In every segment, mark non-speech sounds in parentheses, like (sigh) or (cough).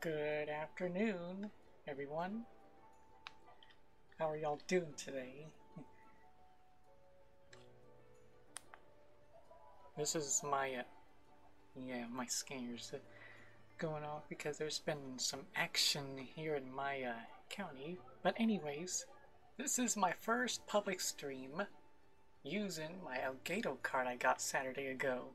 Good afternoon, everyone. How are y'all doing today? this is my, uh, yeah, my scanners going off because there's been some action here in my uh, county. But anyways, this is my first public stream using my Elgato card I got Saturday ago.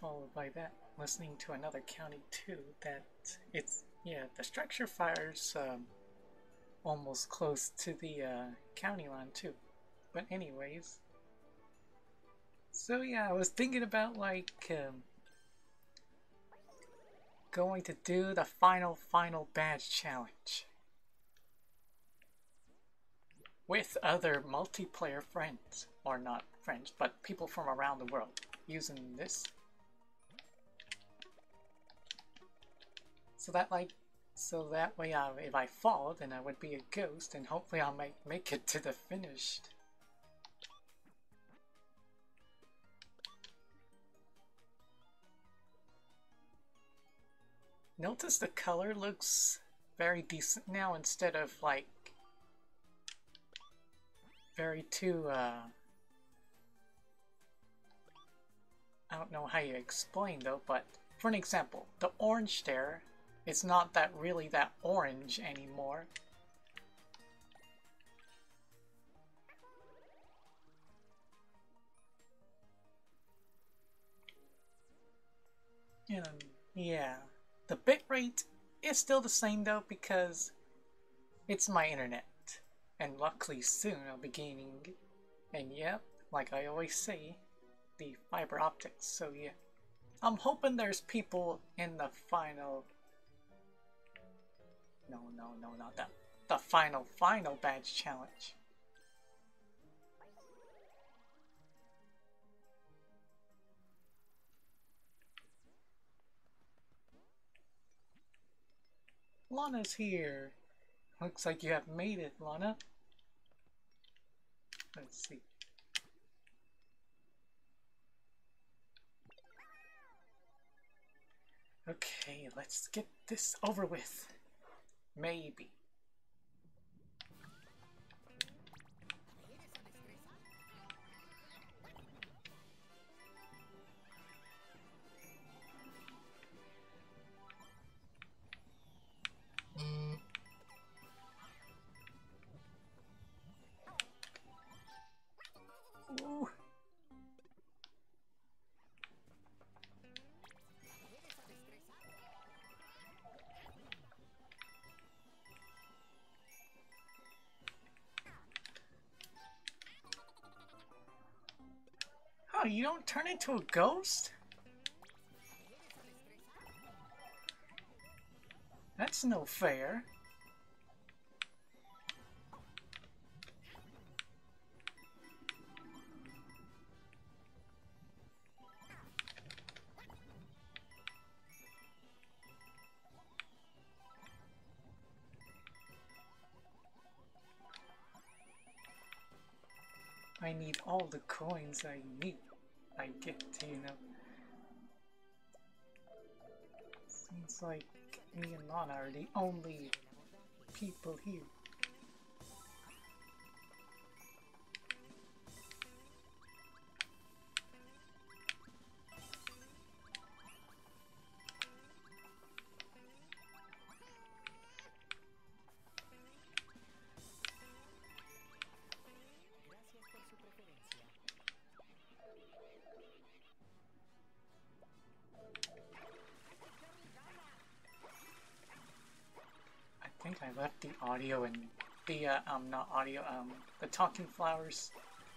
Followed by that, listening to another county too, that it's, yeah, the structure fire's um, almost close to the uh, county line too. But anyways, so yeah, I was thinking about like um, going to do the final, final badge challenge with other multiplayer friends, or not friends, but people from around the world using this. So that like, so that way I, if I fall, then I would be a ghost and hopefully I'll make, make it to the finish. Notice the color looks very decent now instead of like very too uh I don't know how you explain though, but for an example, the orange there is not that really that orange anymore. And yeah, the bitrate is still the same though because it's my internet. And luckily soon I'll be gaining, and yep, like I always say, the fiber optics, so yeah. I'm hoping there's people in the final... No, no, no, not that. The final, final badge challenge. Lana's here. Looks like you have made it, Lana. Let's see. Okay, let's get this over with. Maybe. You don't turn into a ghost? That's no fair. I need all the coins I need. I get, you know. Seems like me and Lana are the only people here. The audio and the, uh, um, not audio, um, the Talking Flowers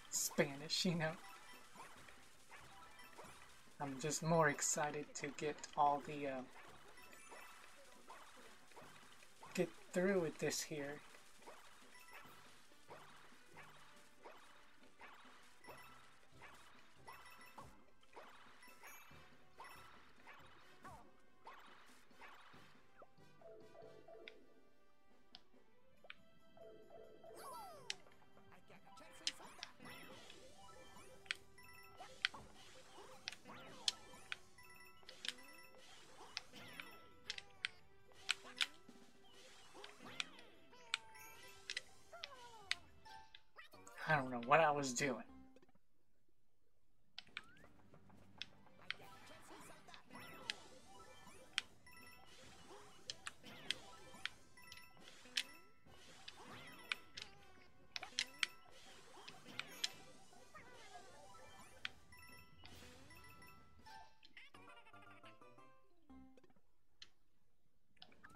Spanish, you know. I'm just more excited to get all the, uh, get through with this here. Doing.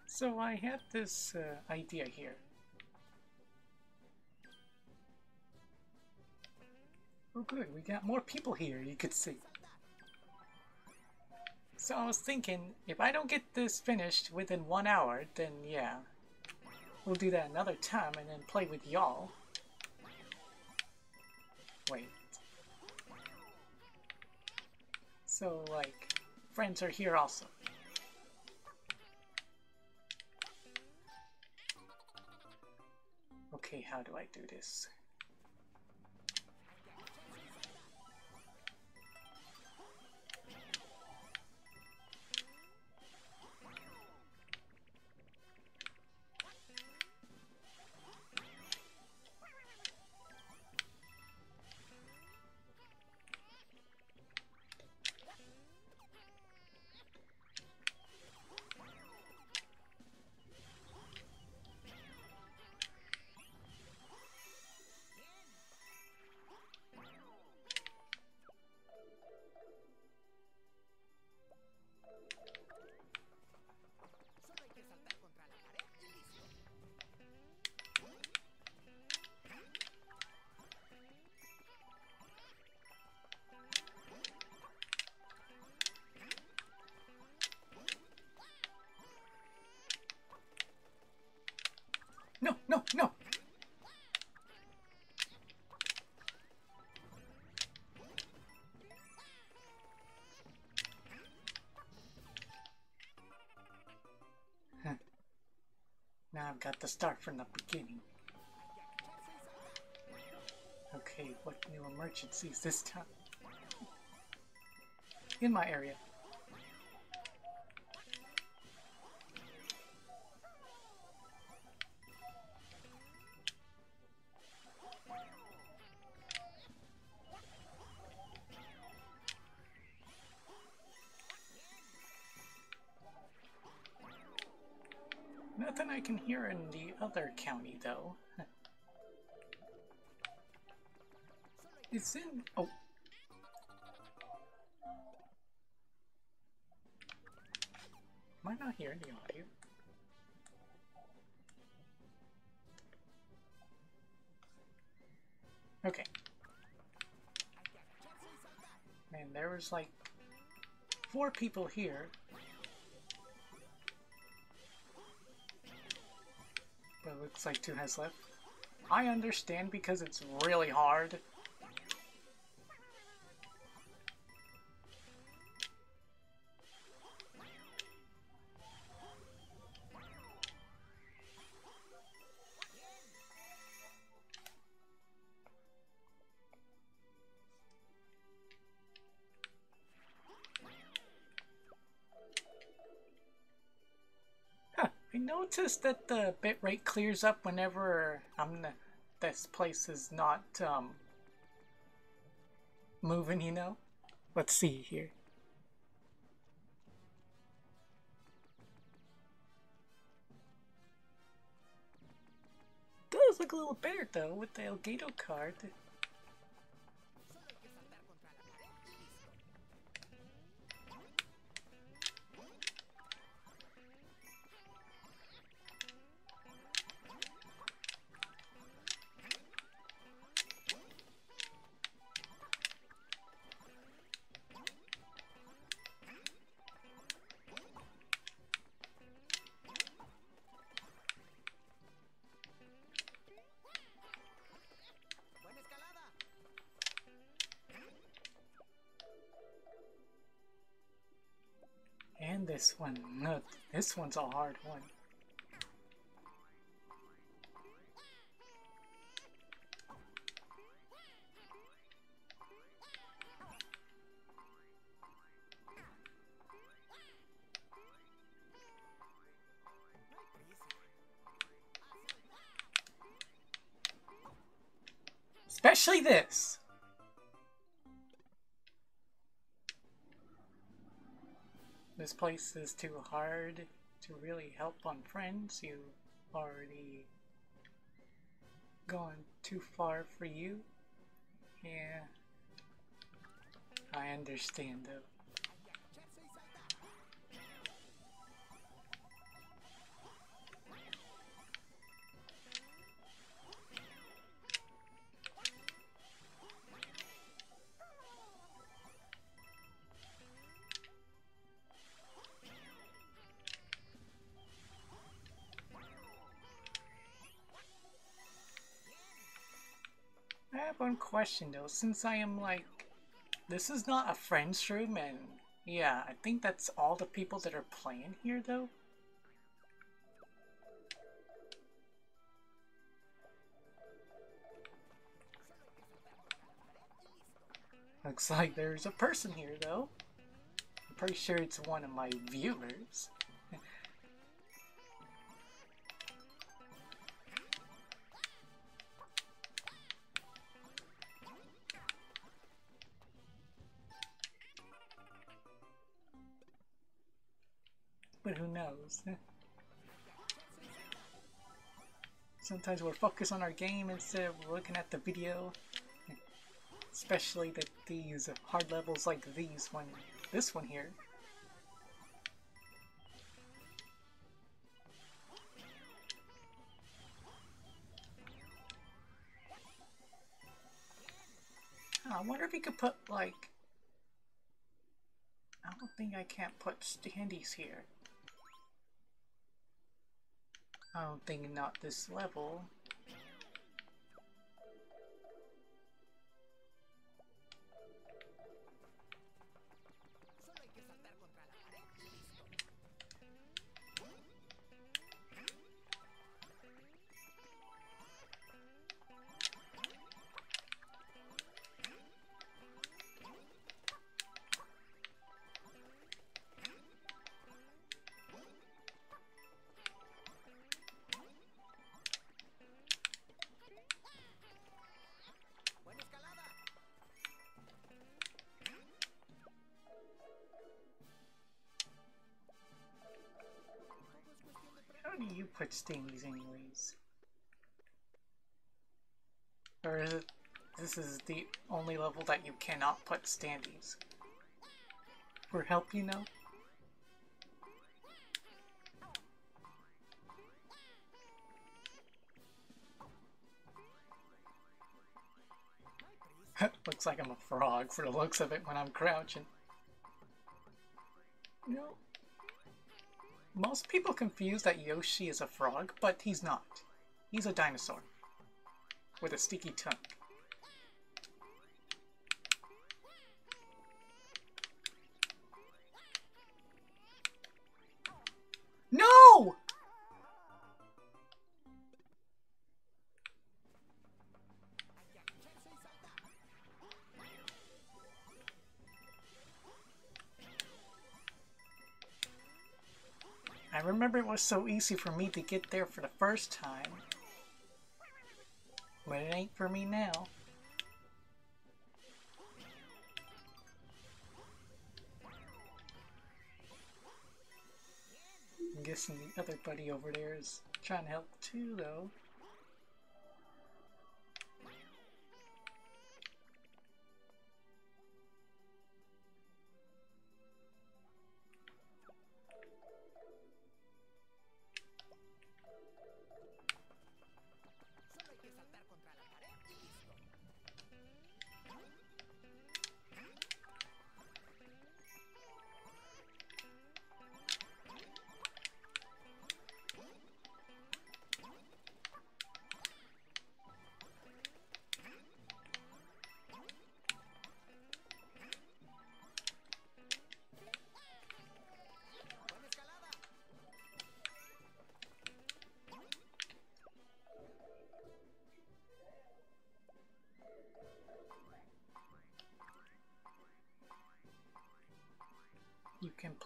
So I had this uh, idea here. Good, we got more people here, you could see. So I was thinking, if I don't get this finished within one hour, then yeah. We'll do that another time and then play with y'all. Wait. So, like, friends are here also. Okay, how do I do this? Got to start from the beginning. Okay, what new emergencies this time? In my area. Hear in the other county, though. It's in... Oh. Am I not hearing the audio? Okay. Man, there was like four people here. Looks like two has left. I understand because it's really hard. I noticed that the bitrate clears up whenever I'm this place is not um moving, you know? Let's see here. Does look a little better though with the Elgato card. This one. No, this one's a hard one. Place is too hard to really help on friends. You already gone too far for you. Yeah. I understand though. Question though, since I am like, this is not a friend's room and yeah, I think that's all the people that are playing here though. Looks like there's a person here though. I'm pretty sure it's one of my viewers. Sometimes we're focused on our game instead of looking at the video. Especially that these hard levels like these one, this one here. I wonder if you could put like I don't think I can't put standees here. I don't think not this level. Put standees anyways? Or is it this is the only level that you cannot put standees? For help, you know? (laughs) Looks like I'm a frog for the looks of it when I'm crouching. No, most people confuse that Yoshi is a frog, but he's not. He's a dinosaur. With a sticky tongue. No! Was so easy for me to get there for the first time. But it ain't for me now. I'm guessing the other buddy over there is trying to help too, though.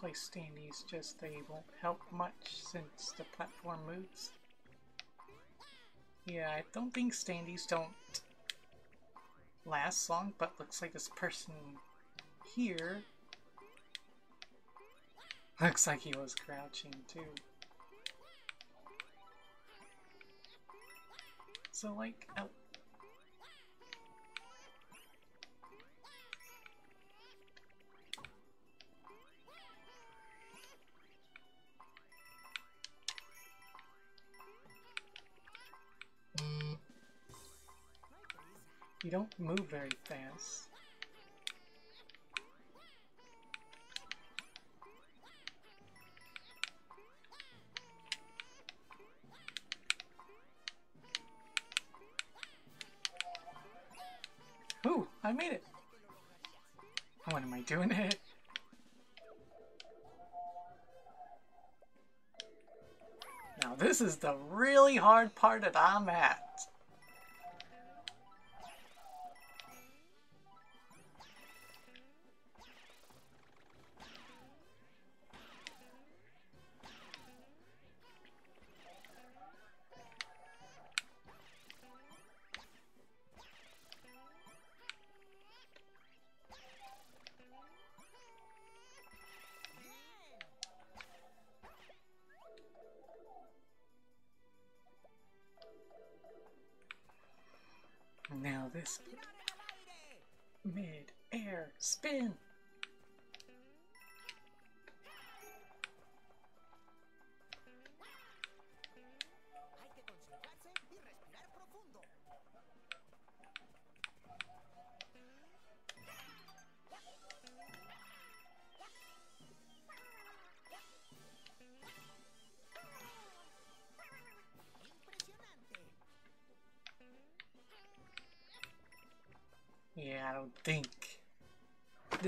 Place standees, just they won't help much since the platform moves. Yeah, I don't think standees don't last long, but looks like this person here looks like he was crouching too. So like, oh. You don't move very fast. Ooh, I made it! What am I doing it? Now this is the really hard part that I'm at.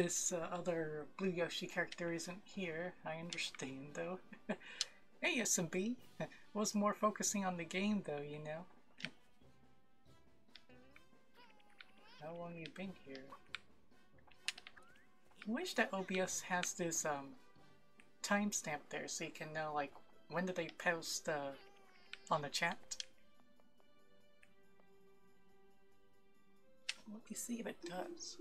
This uh, other Blue Yoshi character isn't here. I understand, though. (laughs) hey, SMB! (laughs) Was more focusing on the game, though, you know? How long you been here? I wish that OBS has this um, timestamp there so you can know, like, when did they post uh, on the chat? Let me see if it does.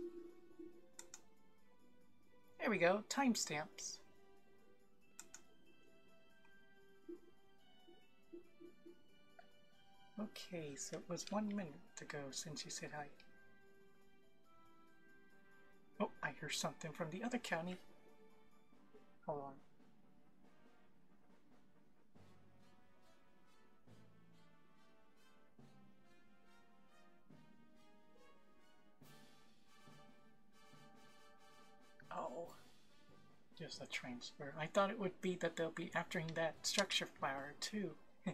There we go, timestamps. Okay, so it was one minute ago since you said hi. Oh, I hear something from the other county. Hold on. Just a transfer. I thought it would be that they'll be after that structure flower too. (laughs)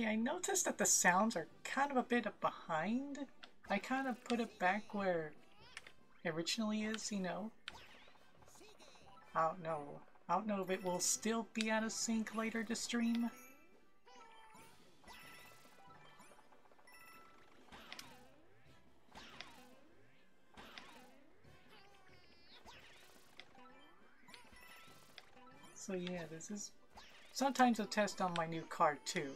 Okay, I noticed that the sounds are kind of a bit behind. I kind of put it back where it originally is, you know. I don't know. I don't know if it will still be out of sync later to stream. So yeah, this is sometimes a test on my new card too.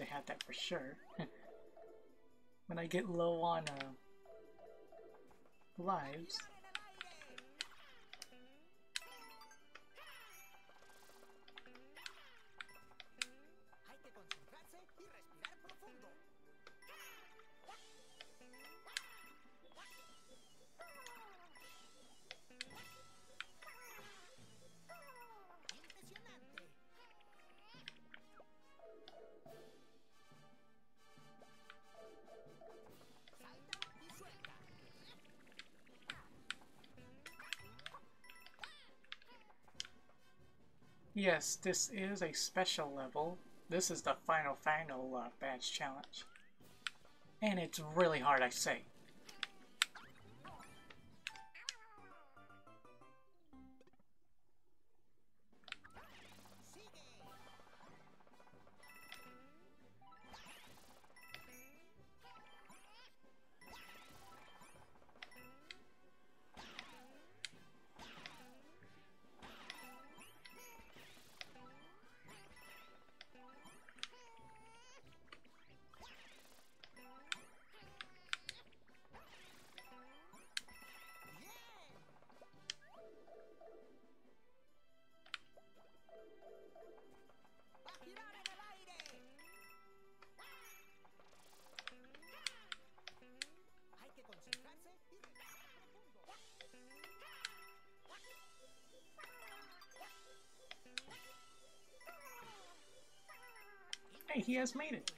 To have that for sure. (laughs) when I get low on uh, lives. Yes, this is a special level. This is the final, final uh, badge challenge. And it's really hard, I say. He has made it.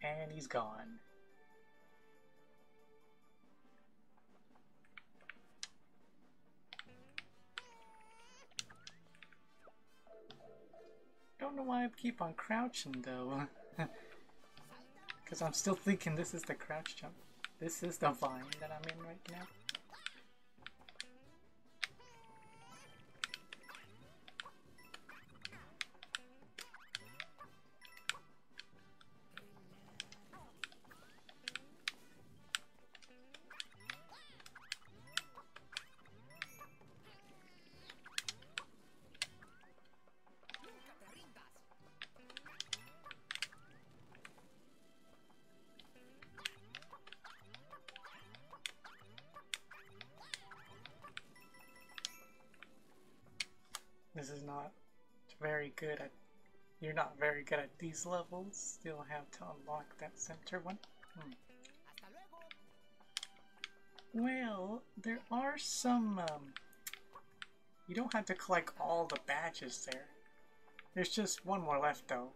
And he's gone. Don't know why I keep on crouching though. (laughs) Because I'm still thinking this is the crouch jump. This is the vine that I'm in right now. Good at... You're not very good at these levels. You'll have to unlock that center one. Hmm. Well, there are some... Um, you don't have to collect all the badges there. There's just one more left though.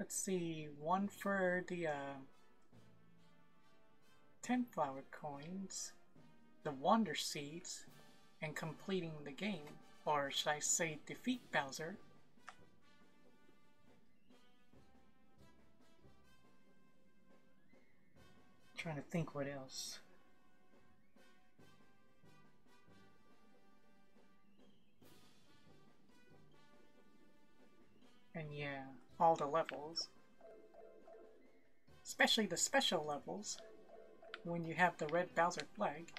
Let's see, one for the uh, 10 flower coins, the wonder seeds, and completing the game, or should I say defeat Bowser. trying to think what else. And yeah, all the levels. Especially the special levels, when you have the red Bowser flag.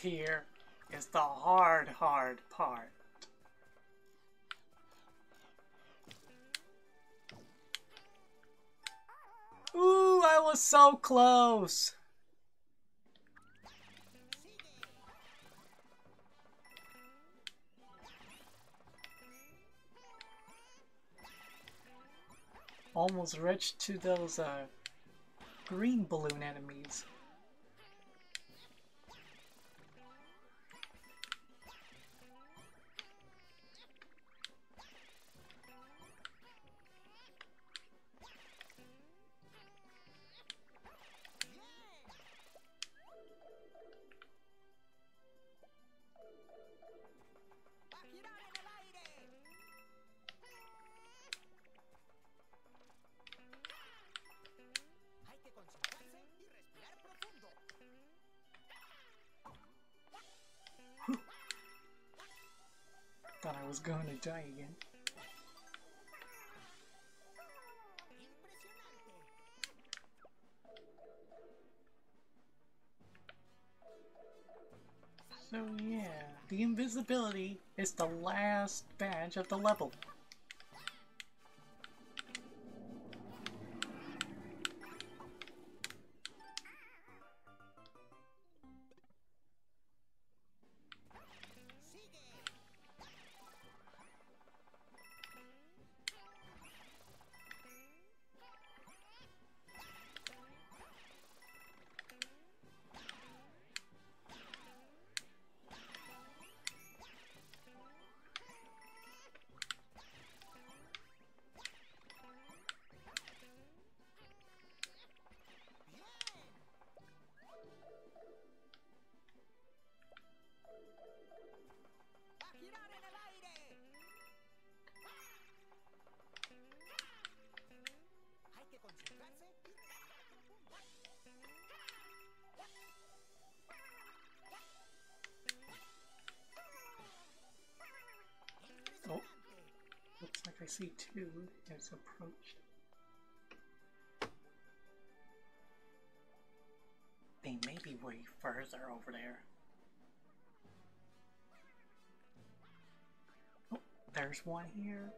Here is the hard, hard part. Ooh, I was so close! Almost reached to those uh, green balloon enemies. Again. So yeah, the invisibility is the last badge of the level. Two is approached. They may be way further over there. Oh, there's one here.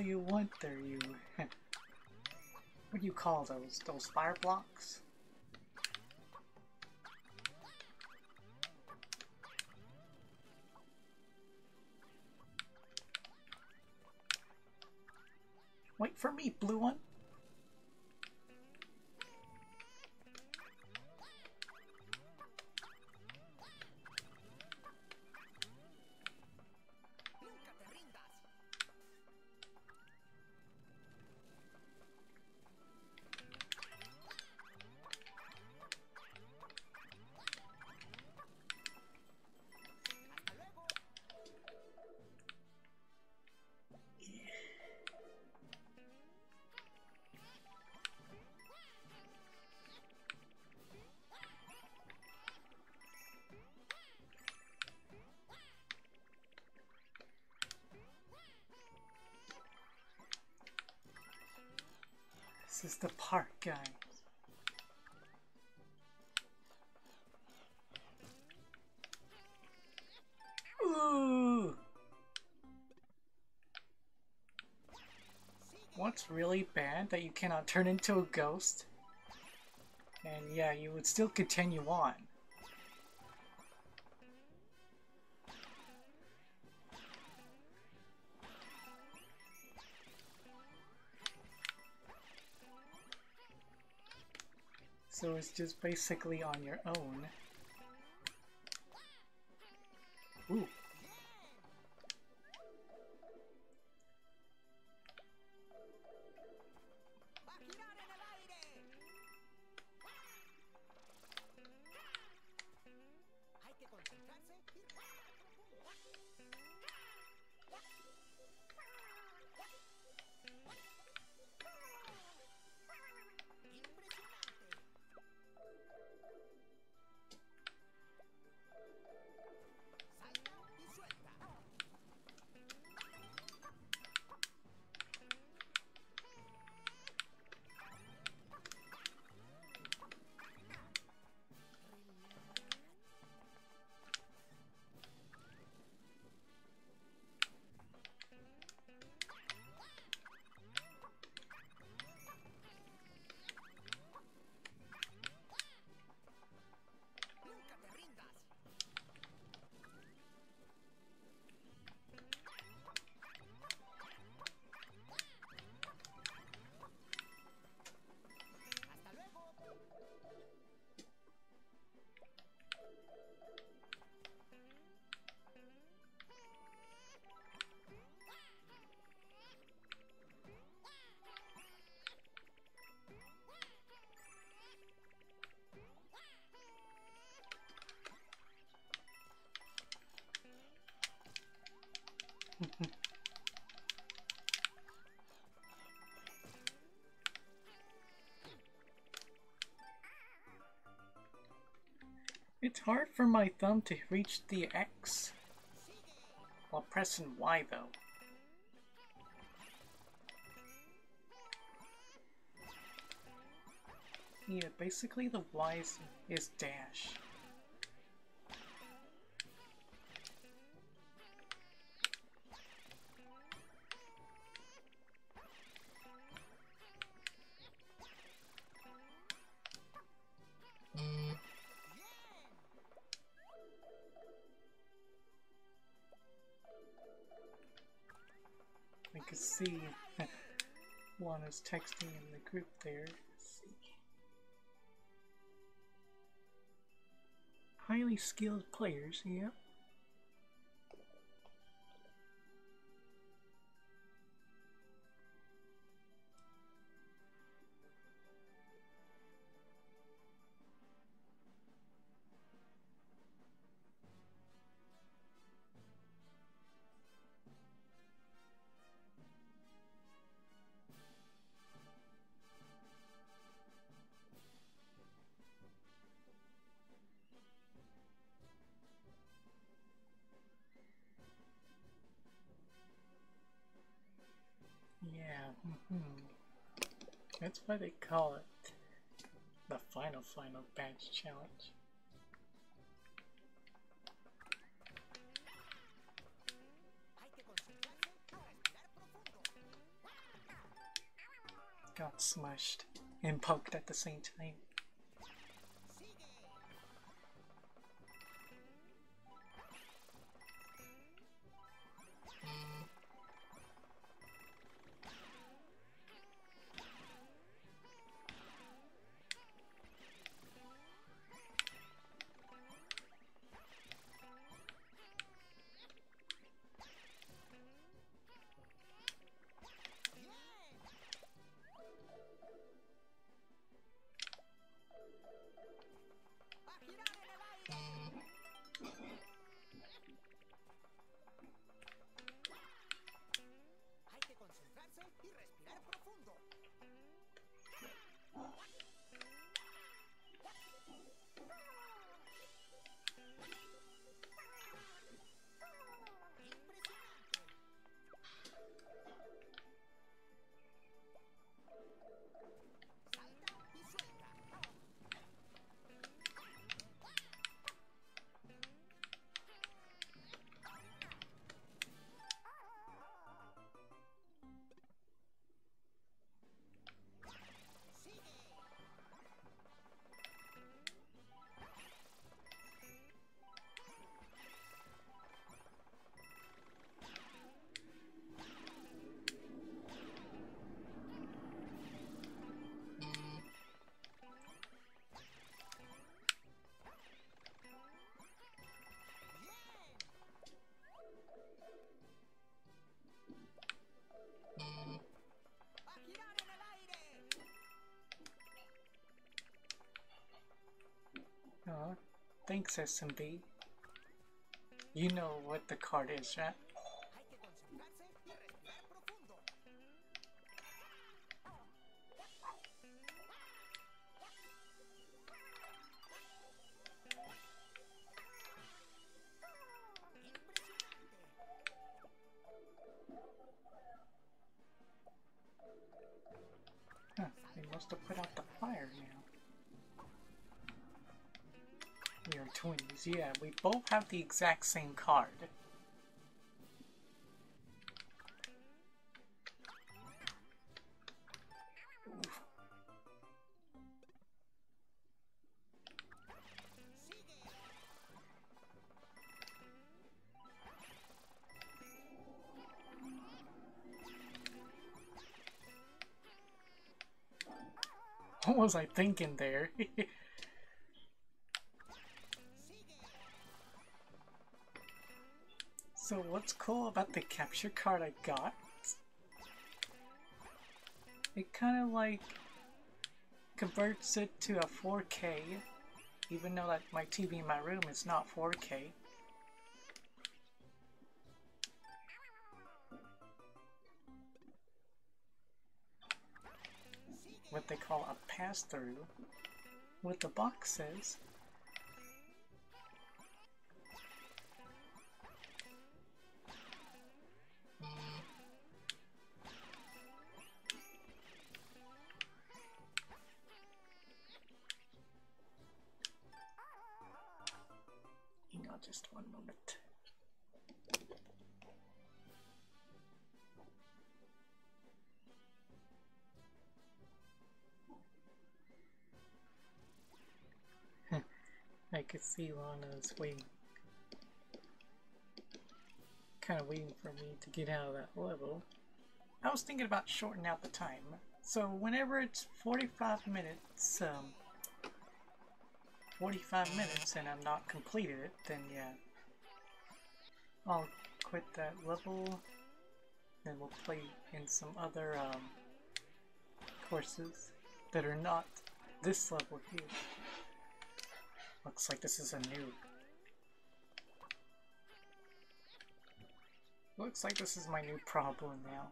You want there, you... (laughs) what do you call those? Those fire blocks? Wait for me, blue one. What's really bad that you cannot turn into a ghost? And yeah, you would still continue on. So it's just basically on your own. My thumb to reach the X while pressing Y though. Yeah, basically the Y is dash. Lana's texting in the group there. Highly skilled players, yep. That's why they call it the final final badge challenge. Got smashed and poked at the same time. Thanks SMB. You know what the card is, right? Have the exact same card. What was I thinking there? (laughs) what's cool about the capture card I got? It kind of like converts it to a 4K, even though like my TV in my room is not 4K. what they call a pass-through what the box see Lana's waiting. Kind of waiting for me to get out of that level. I was thinking about shortening out the time. So whenever it's 45 minutes, um, 45 minutes and I'm not completed it, then yeah. I'll quit that level, then we'll play in some other um, courses that are not this level here. Looks like this is a new. Looks like this is my new problem now.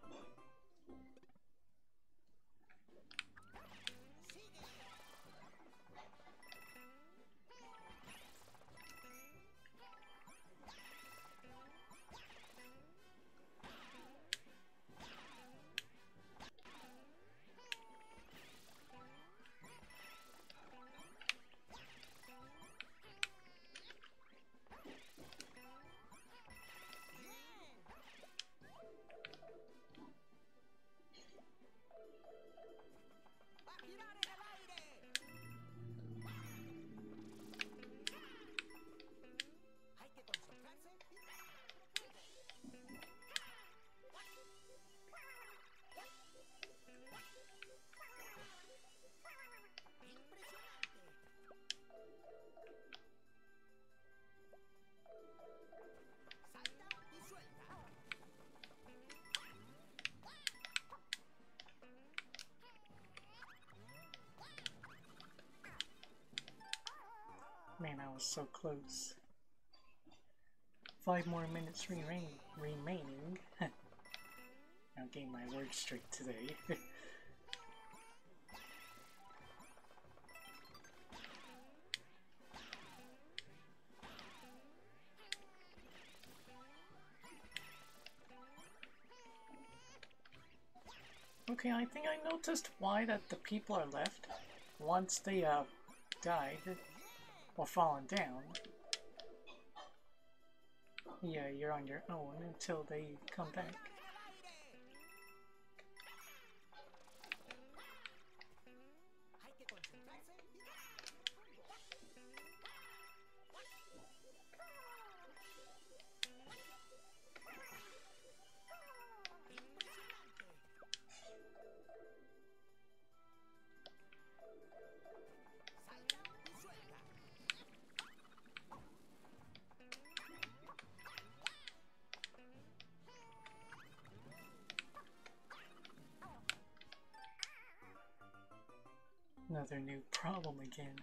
So close. Five more minutes remain remaining. (laughs) I'll gain my word straight today. (laughs) Okay, I think I noticed why that the people are left once they uh, died or fallen down. Yeah, you're on your own until they come back. Another new problem again.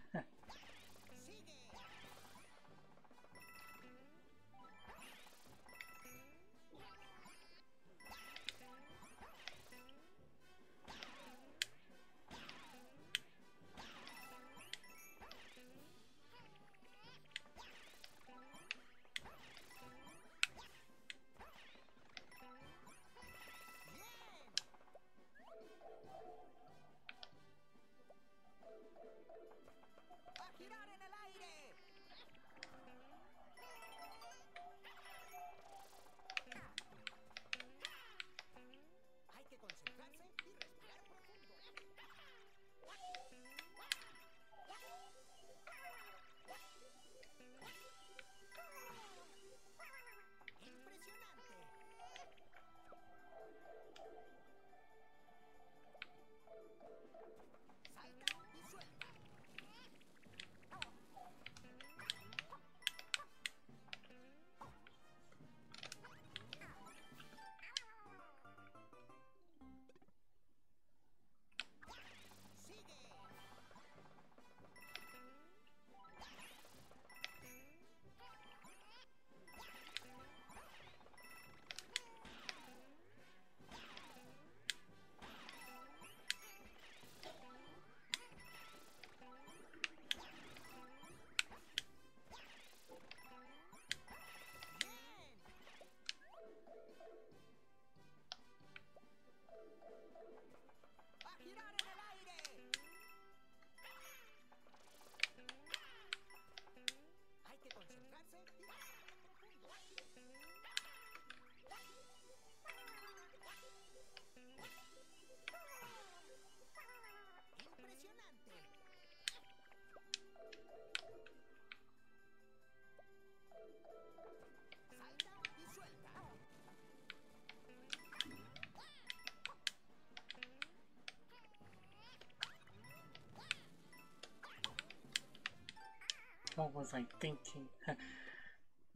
What was I thinking? (laughs)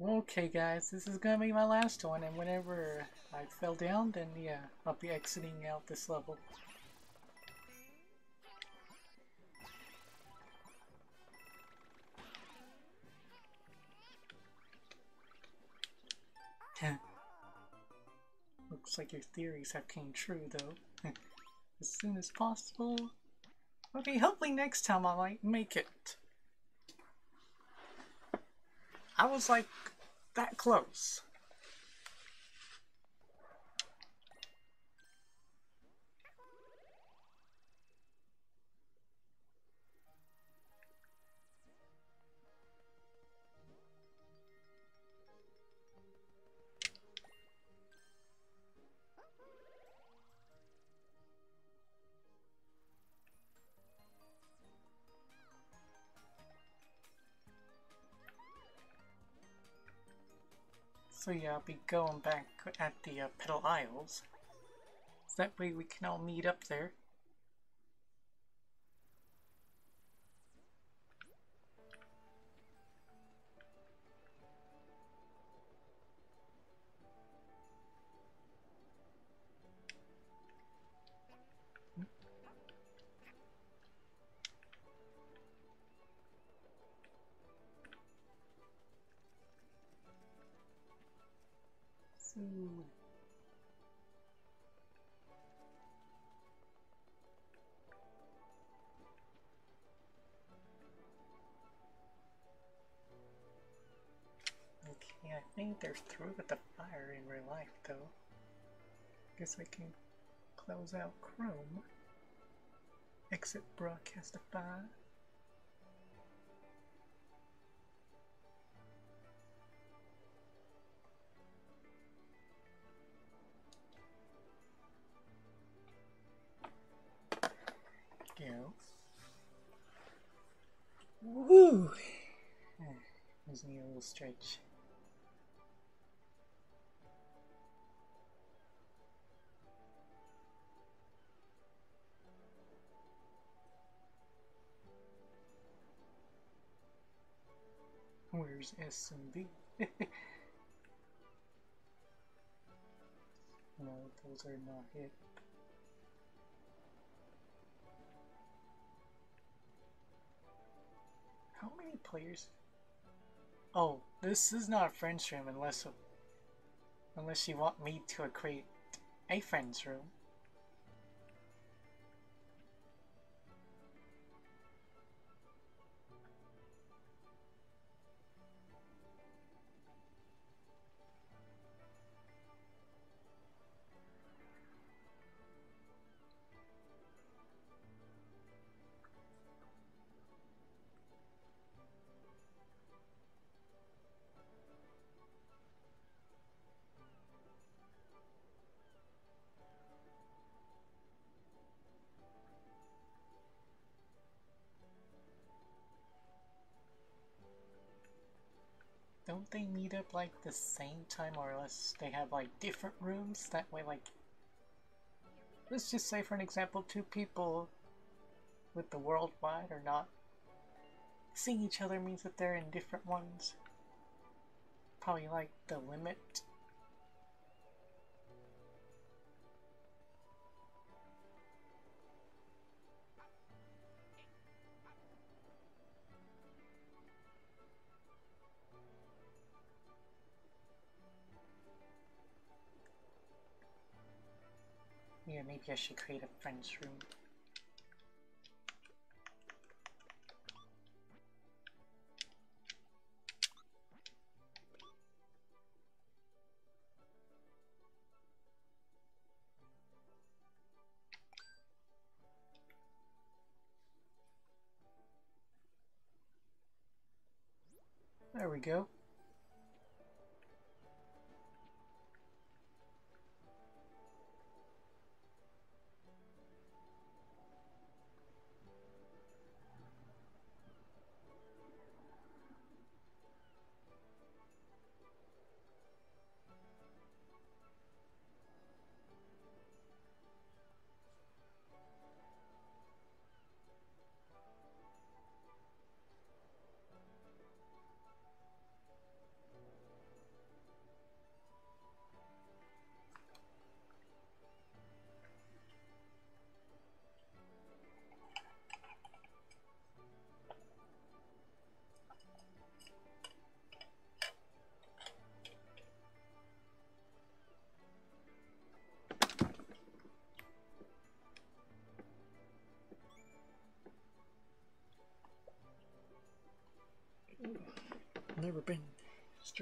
okay guys, this is gonna be my last one and whenever I fell down then yeah, I'll be exiting out this level. (laughs) Looks like your theories have came true though. (laughs) as soon as possible. Okay, hopefully next time I might make it. I was like that close. So yeah, I'll be going back at the uh, Petal Isles. So that way we can all meet up there. They're through with the fire in real life though. Guess I can close out Chrome. Exit Broadcastify. Go. Woo! Hmm, Gives me a little stretch. Where's S and (laughs) B? no, those are not hit. How many players? Oh, this is not a friends room unless unless you want me to create a friends room. Don't they meet up like the same time or else they have like different rooms? That way like let's just say for an example two people with the worldwide are not seeing each other means that they're in different ones. Probably like the limit maybe I should create a friends room. There we go.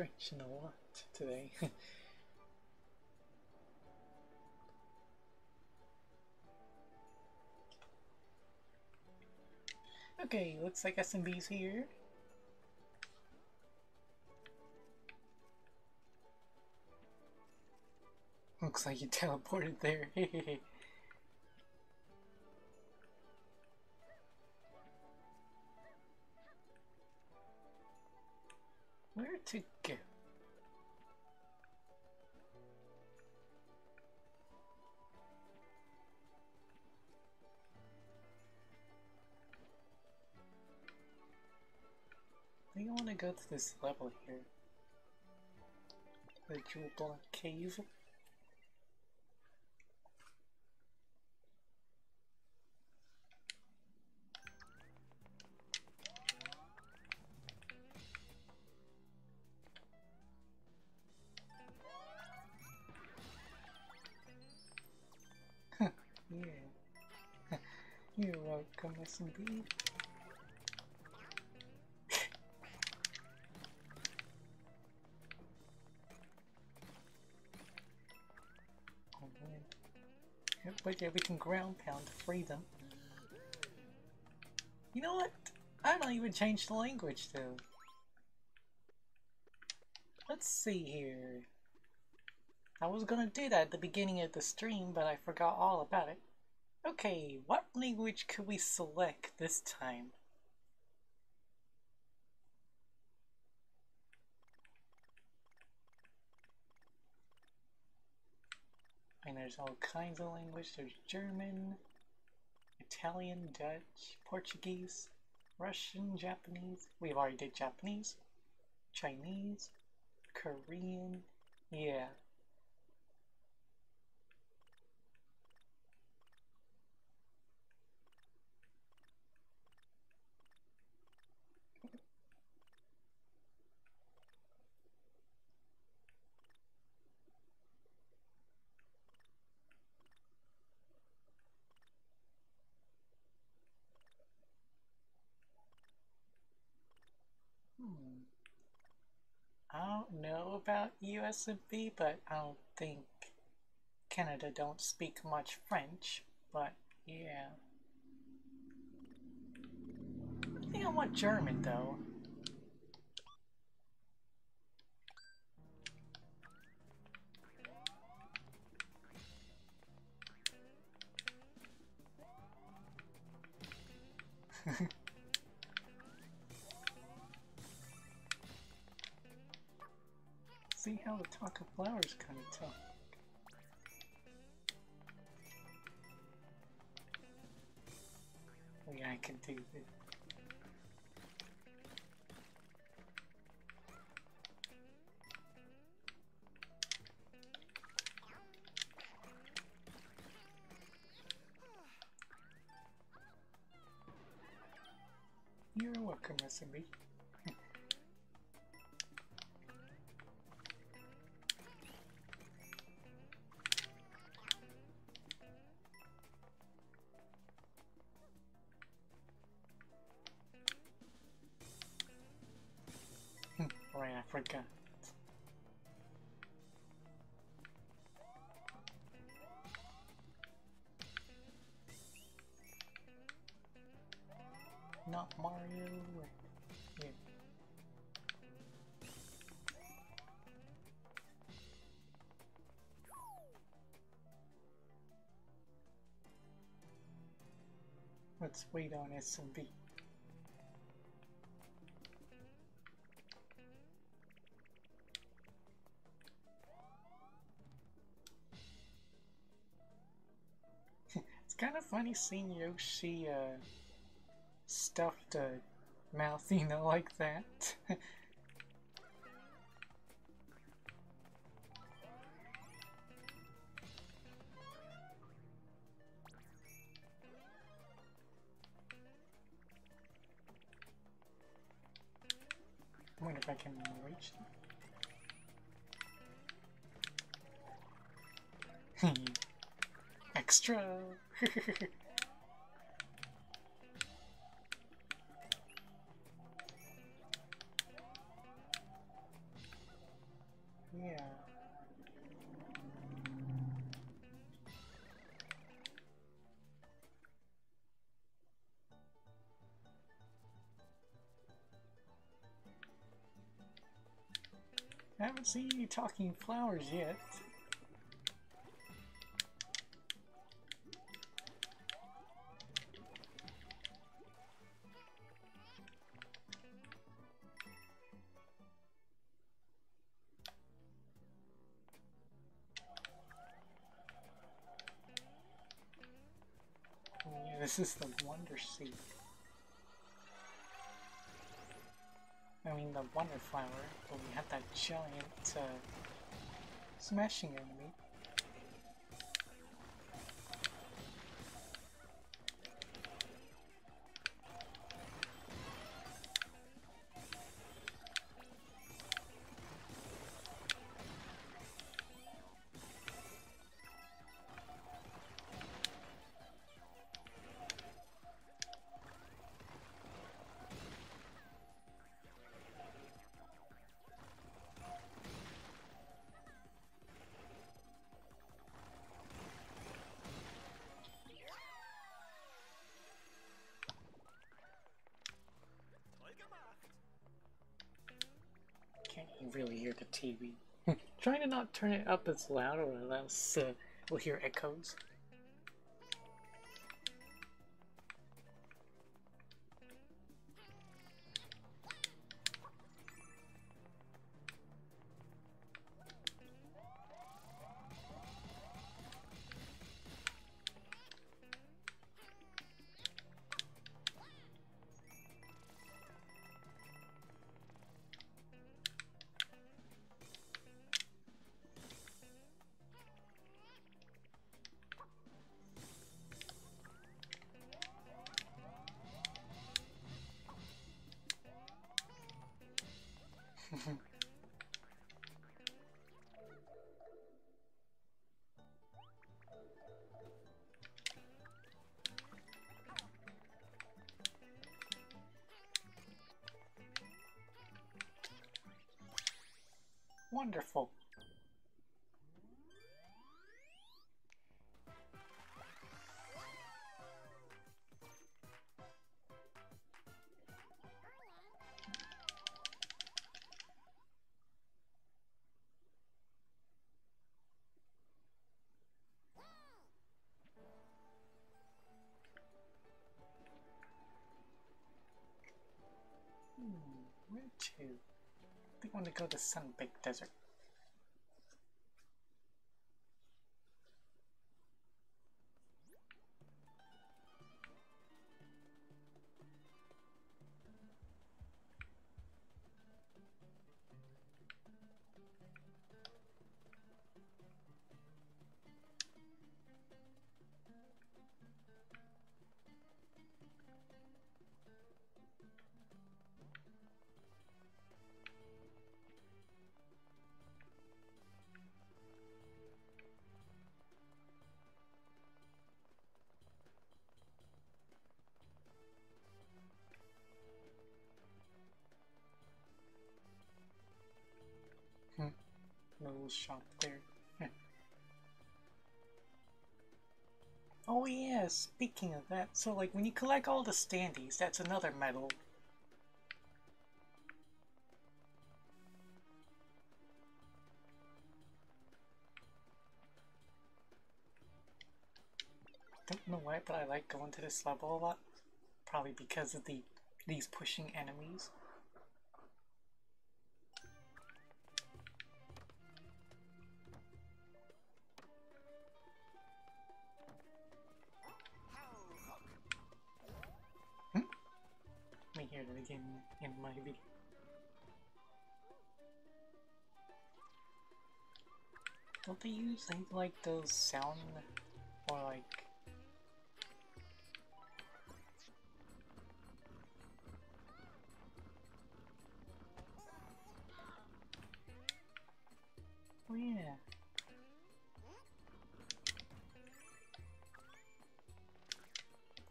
Stretching a lot today. (laughs) okay, looks like SMB's here. Looks like you teleported there. (laughs) To go? I think I want to go to this level here. The Jewel Block Cave. Man. But yeah, we can ground pound to free them. You know what? I don't even change the language though. Let's see here. I was gonna do that at the beginning of the stream, but I forgot all about it. Okay, what language could we select this time? And there's all kinds of language. There's German, Italian, Dutch, Portuguese, Russian, Japanese. We've already did Japanese, Chinese, Korean. Yeah, I don't about USMB, but I don't think Canada don't speak much French, but yeah. I think I want German though. (laughs) see how the talk of flowers kind of. Oh yeah, I can do this. You're welcome, SMB. Forgot. Not Mario. Let's wait on SMB. Of funny Yoshi uh, stuffed a Malthina (laughs) like that. I (laughs) wonder if I can reach them. (laughs) Extra! Talking flowers yet. This is the Wonder Seed. I mean the Wonder Flower, but we have that giant uh, smashing enemy. TV. (laughs) Trying to not turn it up as loud or else uh, we'll hear echoes. Wonderful. Want to go to Sunbaked Desert. Little shop there. Hmm. oh yeah, speaking of that, so like when you collect all the standees, that's another medal. I don't know why, but I like going to this level a lot. Probably because of the these pushing enemies. Again in my video. Don't they use things like those sound or like Oh yeah.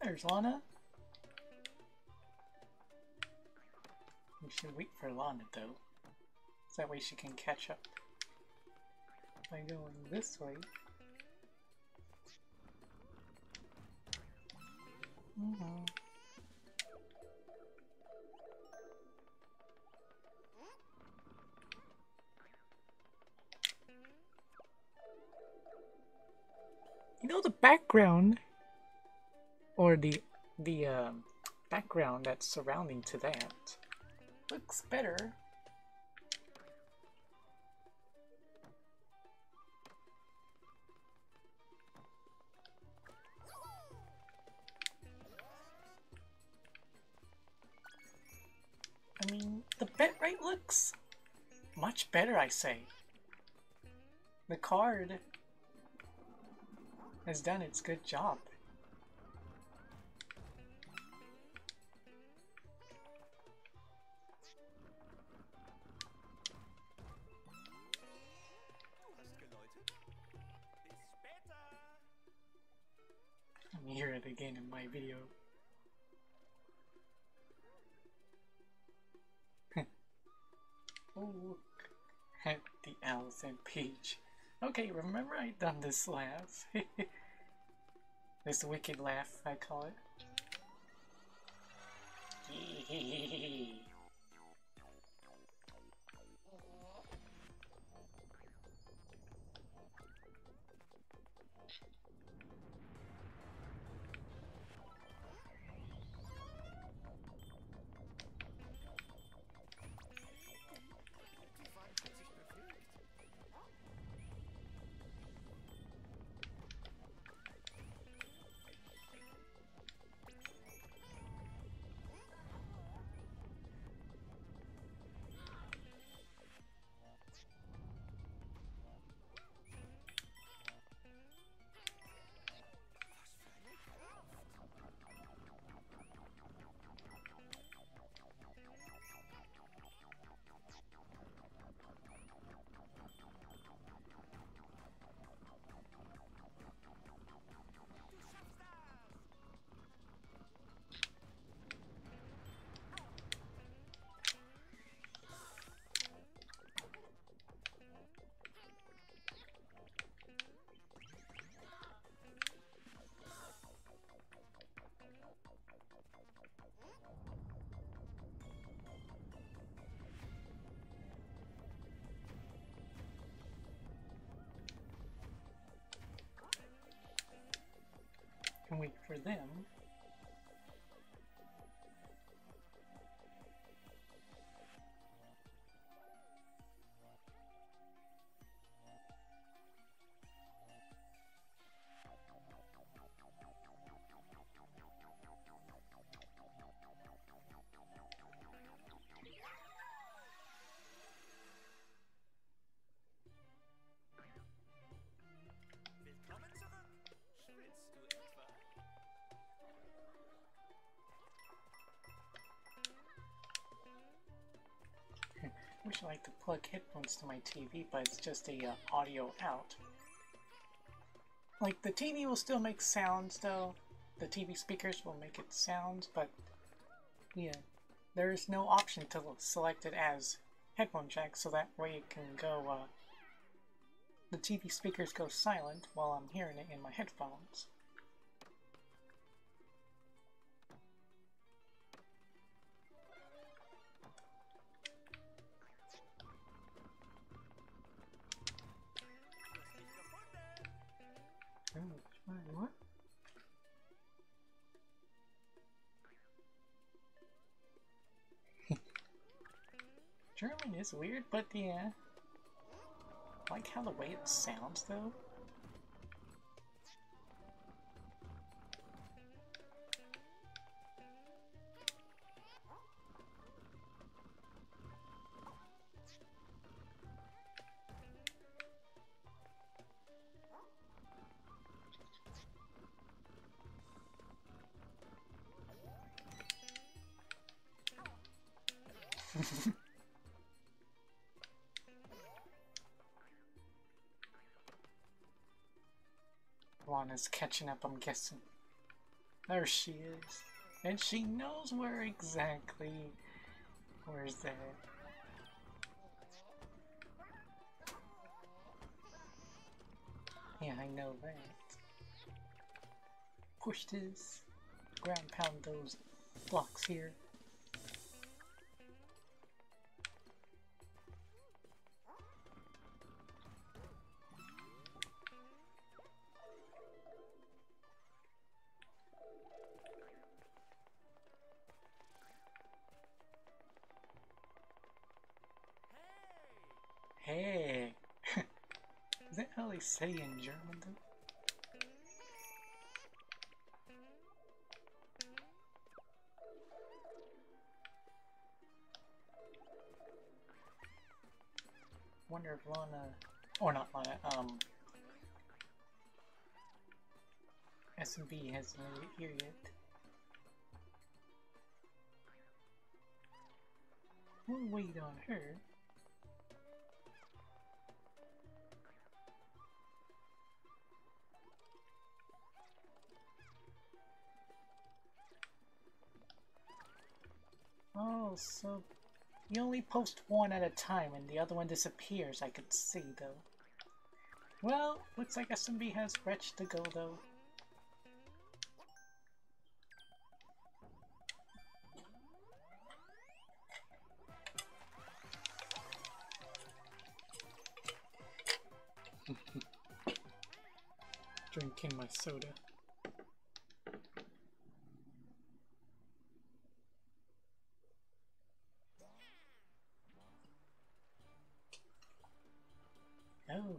There's Lana. We should wait for Lana though. So that way she can catch up. By going this way. Mm -hmm. You know the background or the the um, background that's surrounding to that looks better. I mean, the bitrate looks much better, I say. The card has done its good job. Peach. Okay, remember I done this laugh? (laughs) this wicked laugh, I call it. (laughs) wait for them. I like to plug headphones to my TV, but it's just a uh, audio out. Like, the TV will still make sounds, though. The TV speakers will make it sounds, but yeah, there is no option to select it as headphone jack, so that way it can go, uh, the TV speakers go silent while I'm hearing it in my headphones. Is weird, but yeah. I like how the way it sounds though. Lana's catching up, I'm guessing. There she is. And she knows where exactly. Where's that? Yeah, I know that. Push this. Ground pound those blocks here. Say in German though? Wonder if Lana, or not Lana, um, SMB hasn't made it here yet. We'll wait on her. So you only post one at a time and the other one disappears, I could see though. Well, looks like SMB has Wretch to go though. (laughs) Drinking my soda.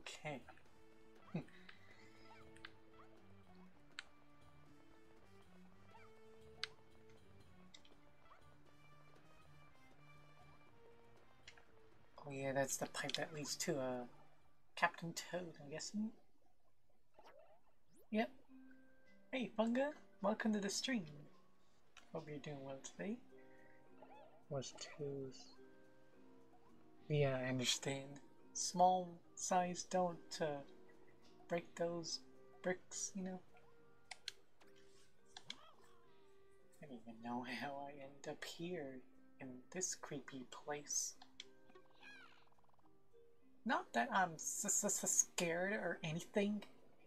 Okay. oh yeah, that's the pipe that leads to uh, Captain Toad, I'm guessing. Yep. Hey, Funga. Welcome to the stream. Hope you're doing well today. Was twos. Yeah, I understand small size don't uh, break those bricks, you know? I don't even know how I end up here in this creepy place. Not that I'm s -s -s scared or anything.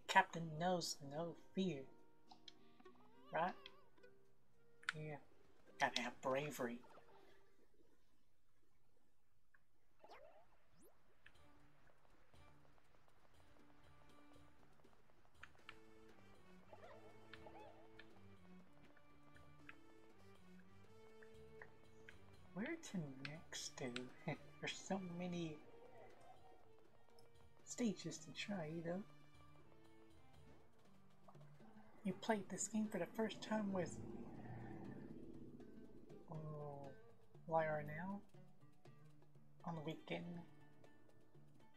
Captain knows no fear. Right? Yeah. Gotta have bravery. Next to? (laughs) There's so many stages to try, you know? You played this game for the first time with oh, Lionel on the weekend.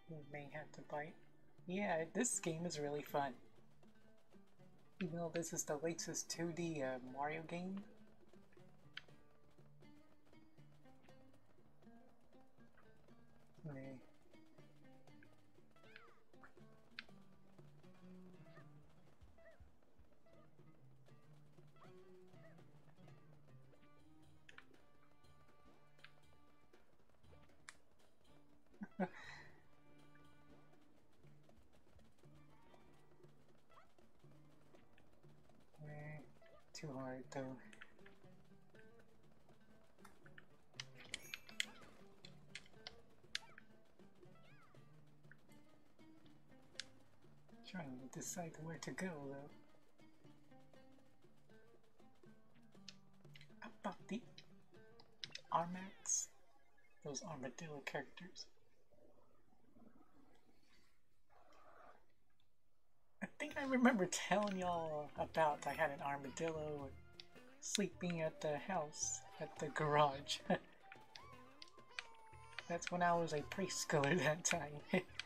You may have to bite. Yeah, this game is really fun. Even though this is the latest 2D uh, Mario game, (laughs) too hard though. To decide where to go though. About the Armax, those armadillo characters. I think I remember telling y'all about I had an armadillo sleeping at the house, at the garage. (laughs) That's when I was a preschooler that time. (laughs)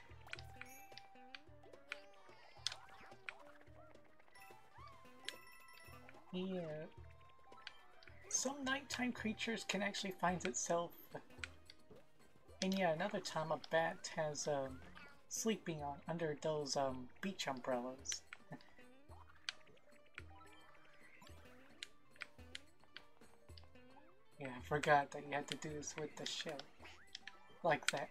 yeah. Some nighttime creatures can actually find itself. And yeah, another time a bat has um, sleeping on under those um, beach umbrellas. (laughs) yeah, I forgot that you had to do this with the shell. Like that.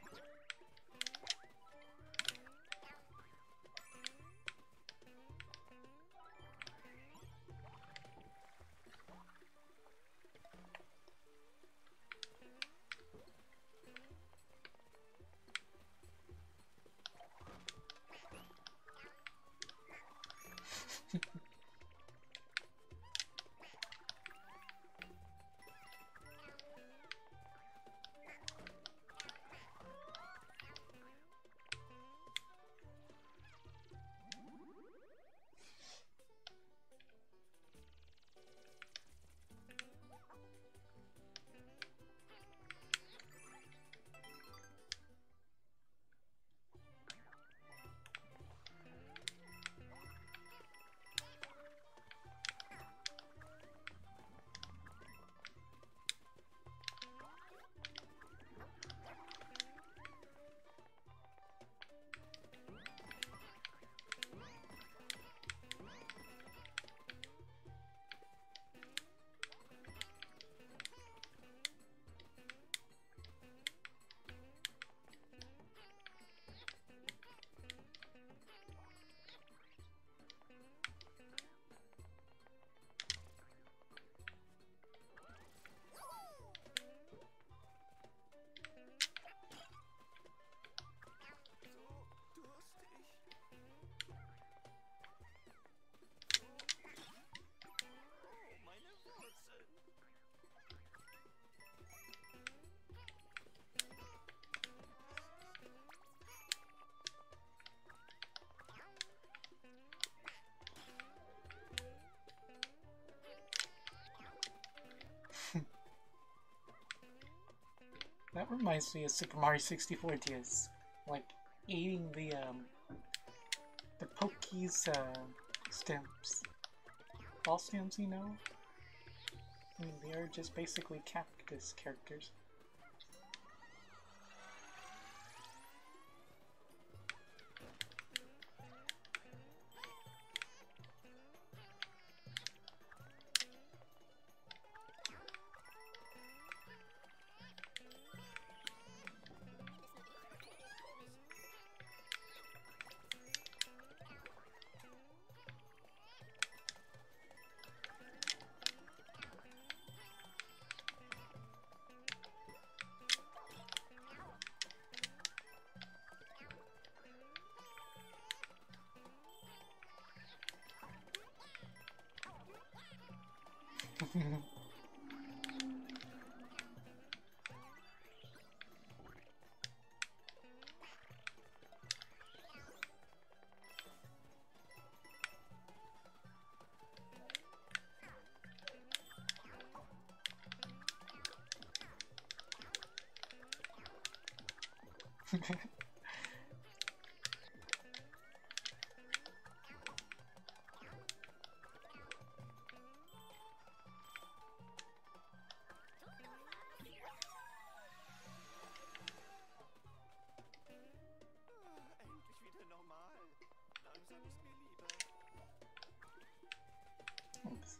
Reminds me of Super Mario 64 DS. Like, eating the, um, the Pokeys, uh, stems. All stamps, you know? I mean, they are just basically cactus characters.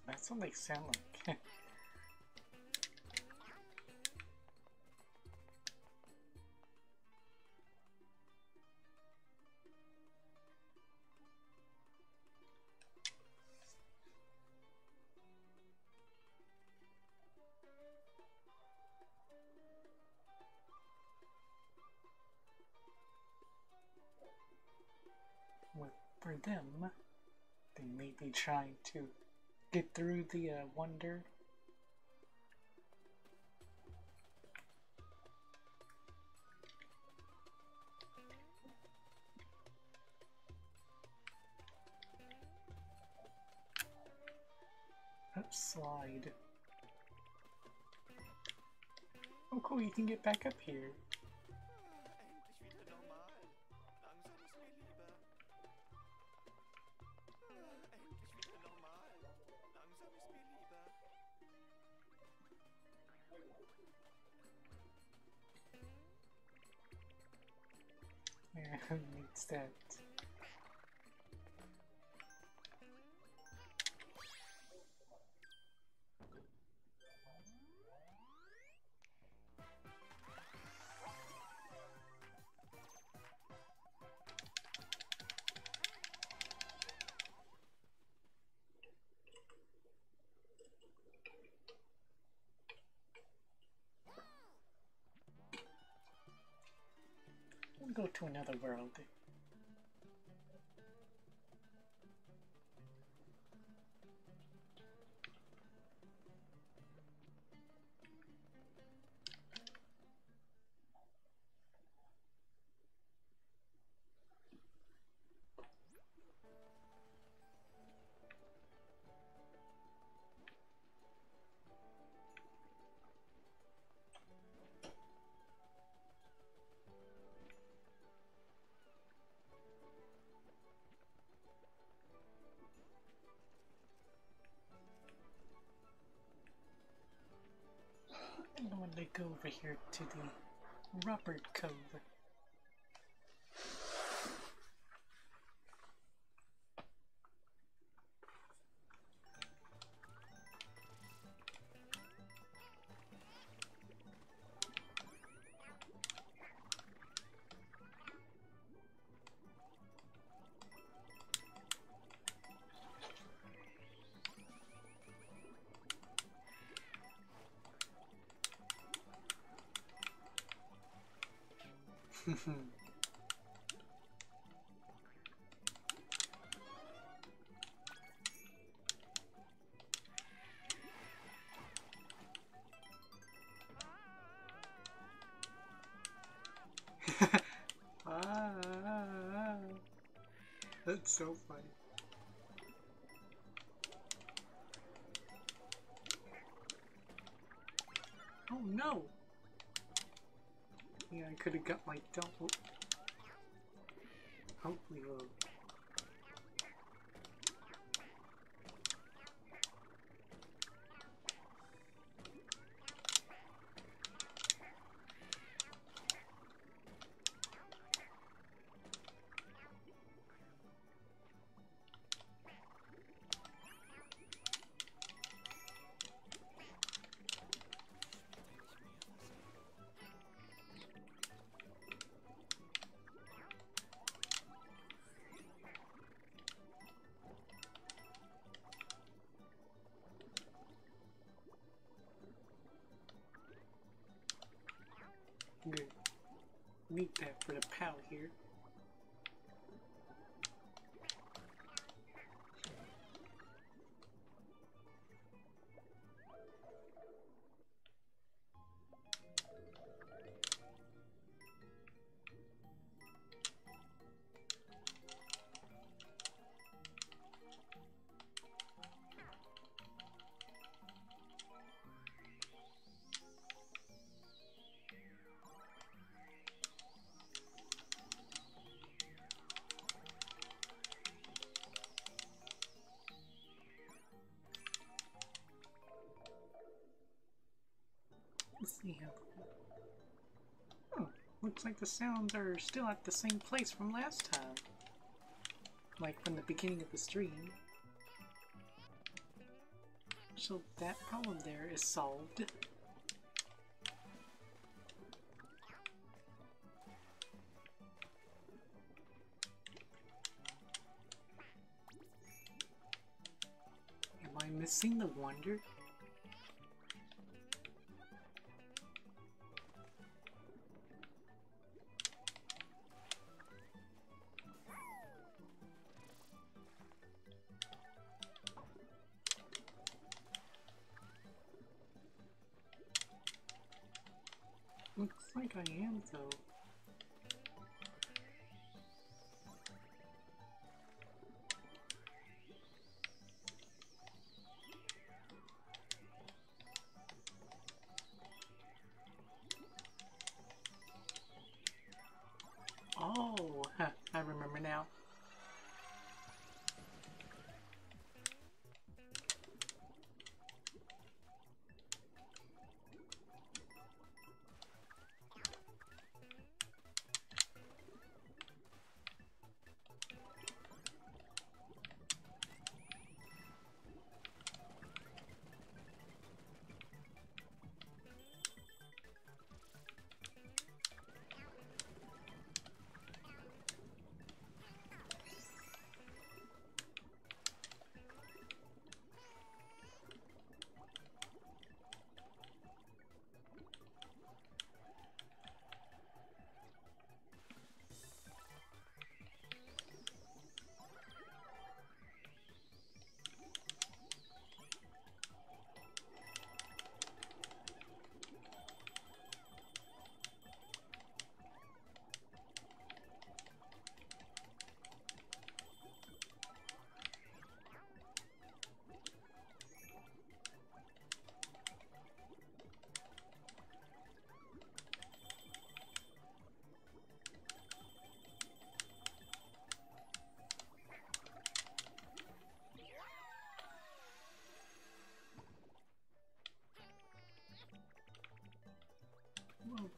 That's what they sound like. Trying to get through the uh, wonder. Up slide. Oh cool, you can get back up here. That? Go to another world. And when they go over here to the Robert Cove. So funny. Oh no! Yeah, I could have got my double. Here. See. Oh, looks like the sounds are still at the same place from last time. Like from the beginning of the stream. So that problem there is solved. Am I missing the wonder?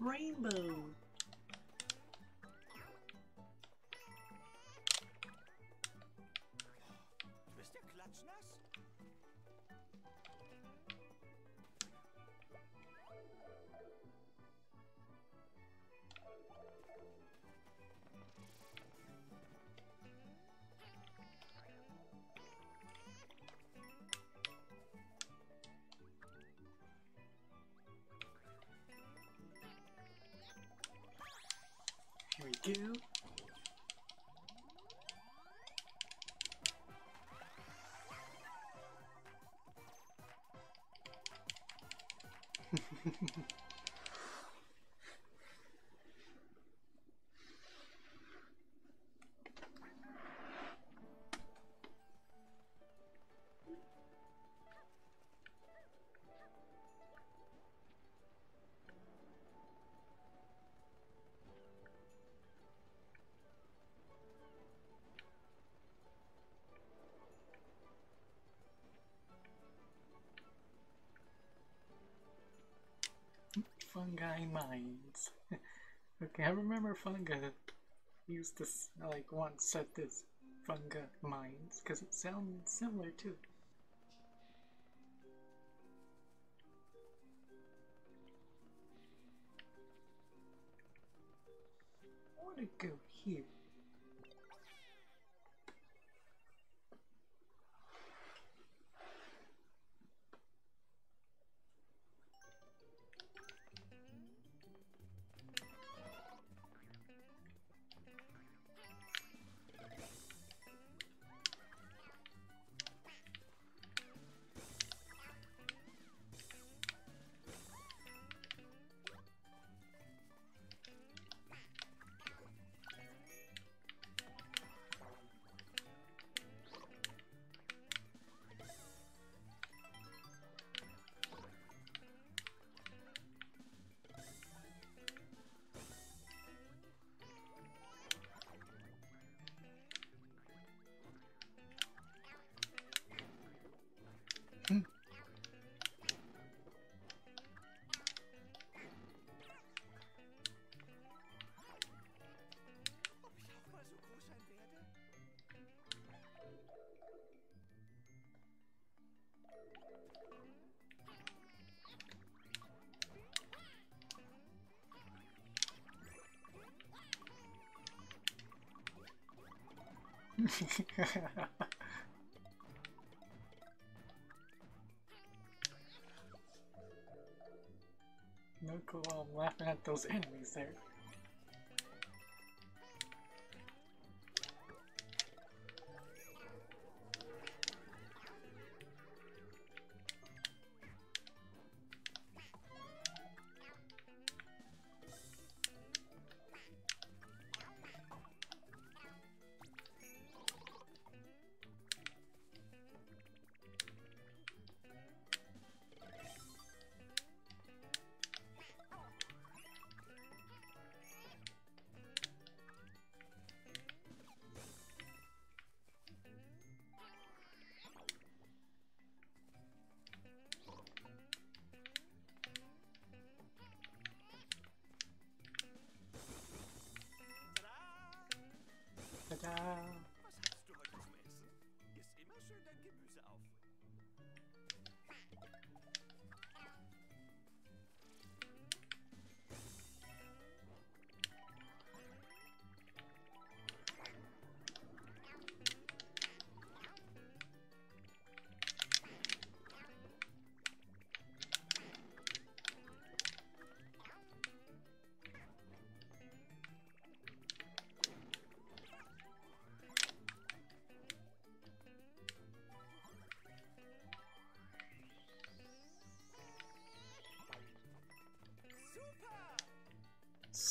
Rainbow. Here Fungi mines. (laughs) okay, I remember fungi used this, like, once said this fungi mines, because it sounds similar too. I want to go here. No while I'm laughing at those enemies there.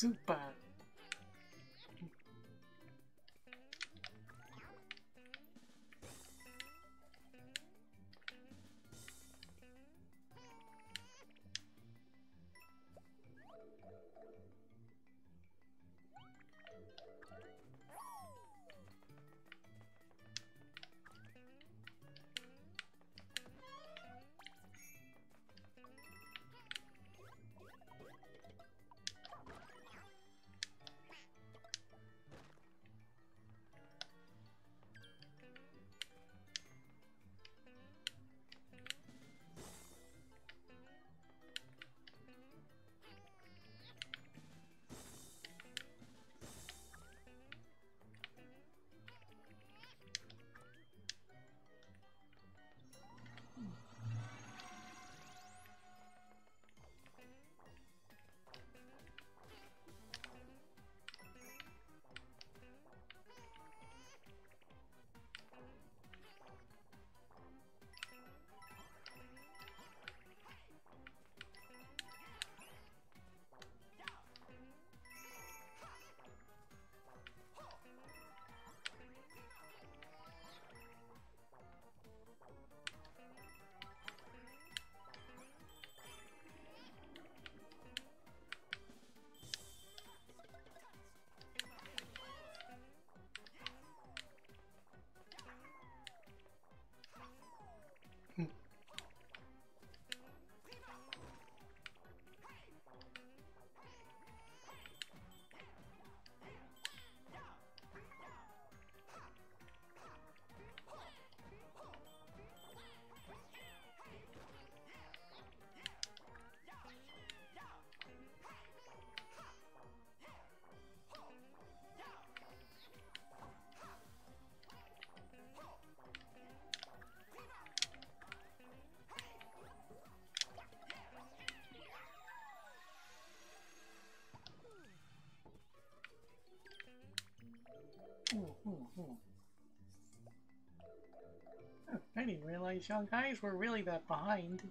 Super! realize young guys were really that behind.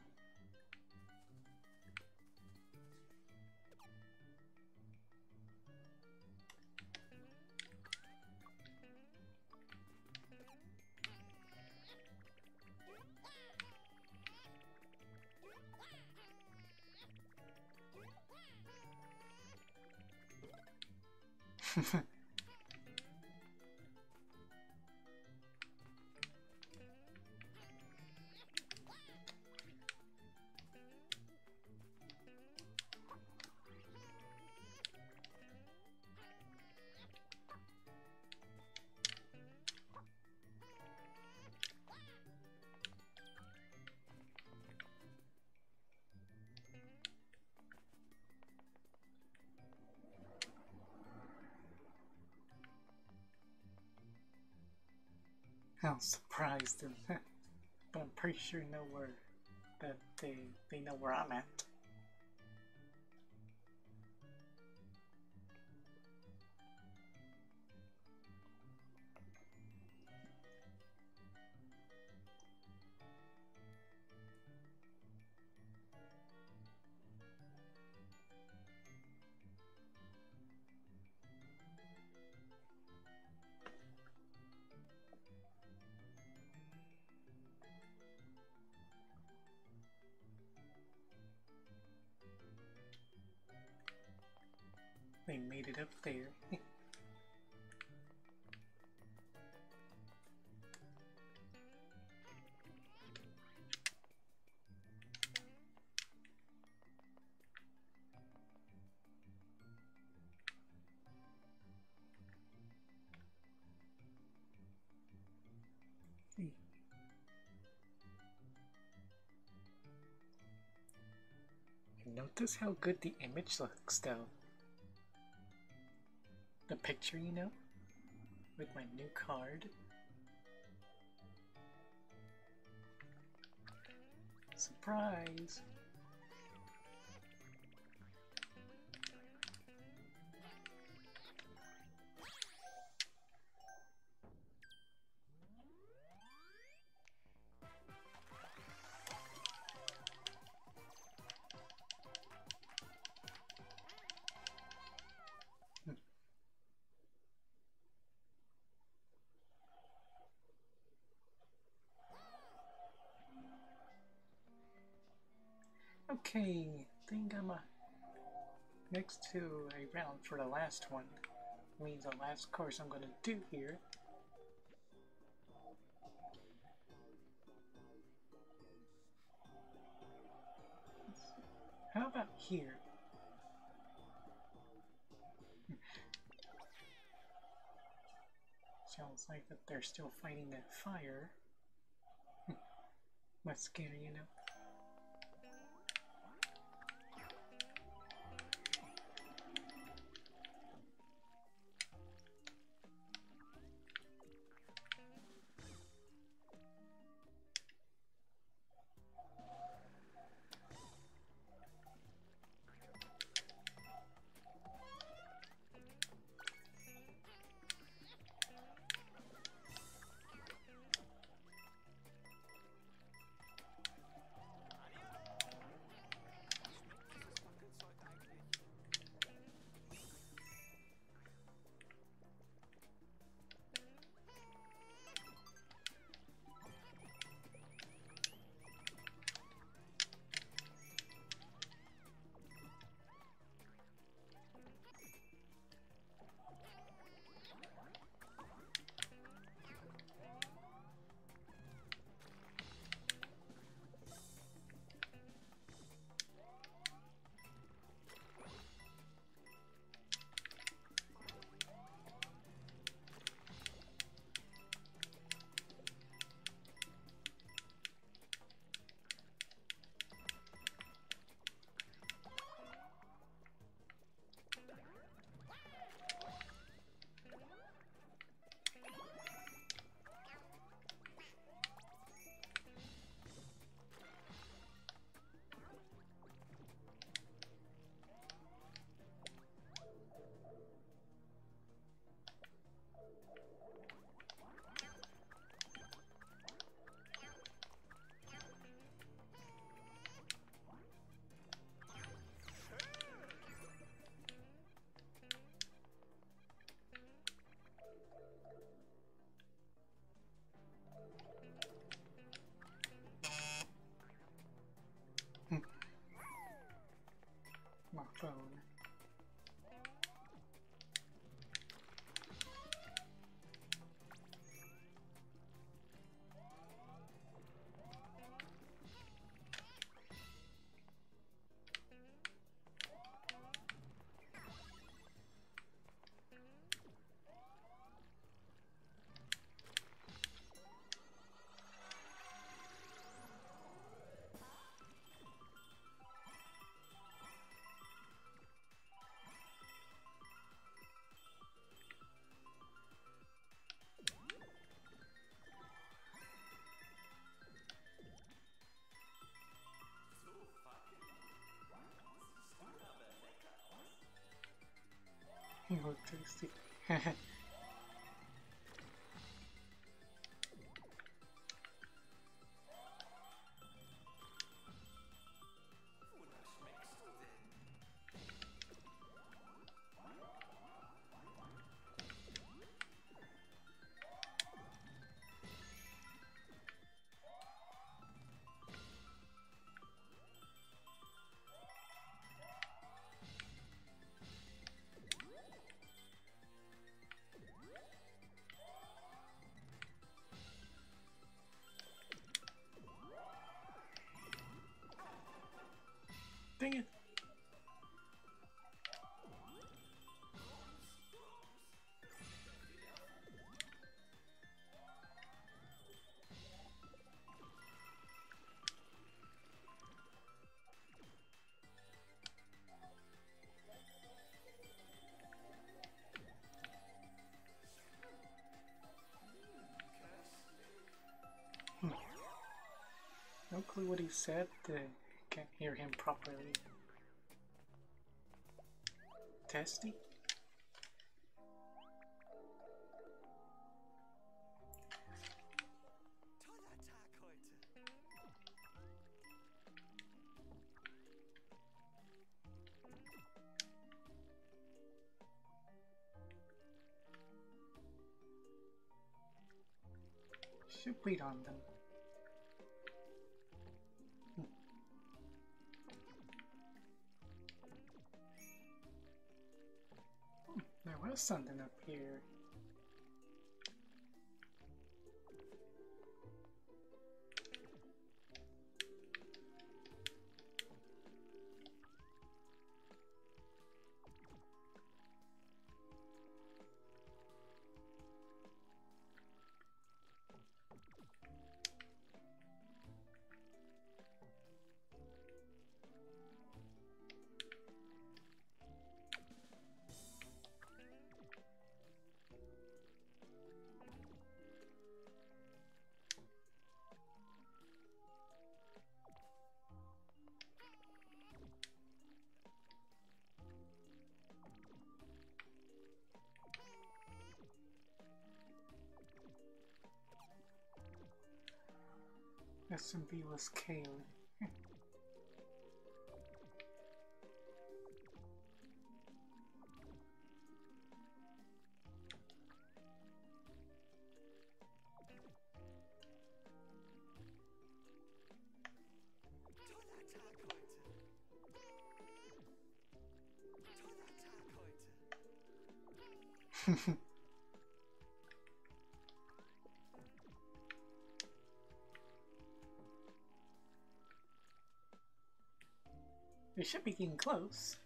(laughs) surprised, but (laughs) I'm pretty sure know where that they they know where I'm at. Notice how good the image looks though. The picture, you know? With my new card. Surprise! Okay, think I'm uh, next to a round for the last one. Means the last course I'm gonna do here. How about here? (laughs) Sounds like that they're still fighting that fire. What's scary, you tasty. (laughs) what he said. Uh, can't hear him properly. Heute. Should wait on them. Something up here. SMB was Kale. We should be getting close.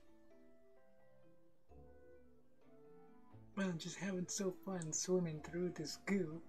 Well, I'm just having so fun swimming through this goo.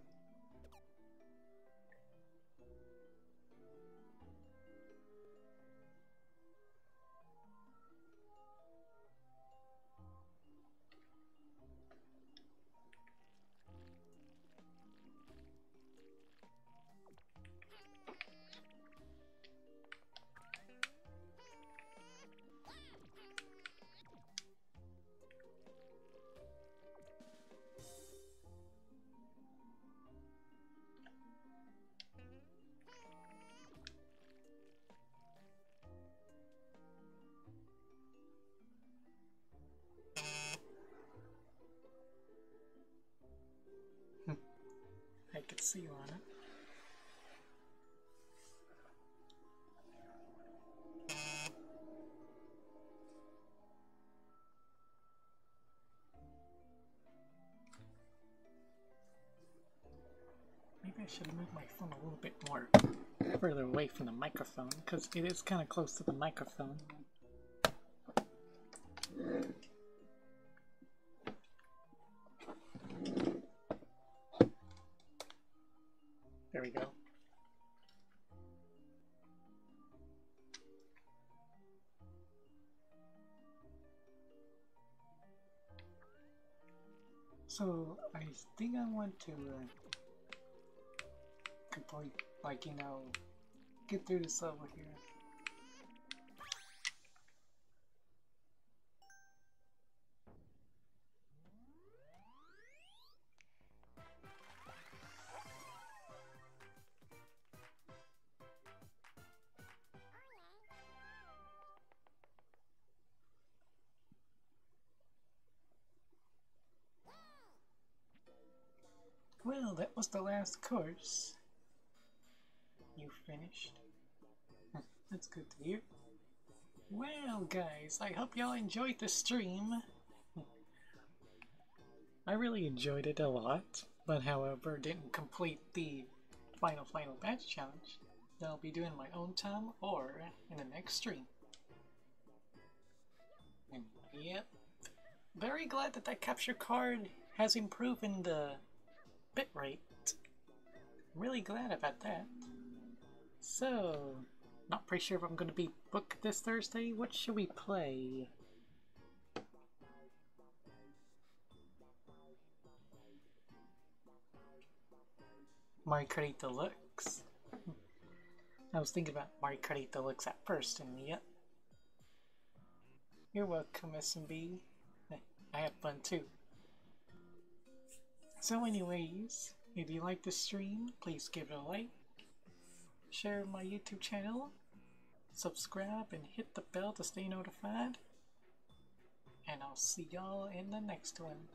See you on it. Maybe I should move my phone a little bit more further away from the microphone because it is kind of close to the microphone. So I think I want to uh, complete, like you know, get through this level here. That was the last course. You finished? Hmm, That's good to hear. Well, guys, I hope y'all enjoyed the stream. I really enjoyed it a lot, but however, didn't complete the final final badge challenge that I'll be doing my own time or in the next stream. And yep, very glad that that capture card has improved in the bitrate. Really glad about that. So, not pretty sure if I'm going to be booked this Thursday. What should we play? Mario Kart Deluxe. I was thinking about Mario Kart Deluxe at first, and yep. You're welcome, SMB. I have fun too. So anyways, if you like the stream, please give it a like, share my YouTube channel, subscribe, and hit the bell to stay notified. And I'll see y'all in the next one.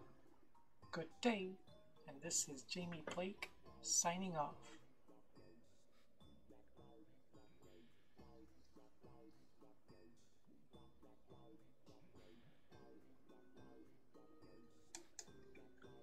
Good day, and this is Jaime Blake signing off.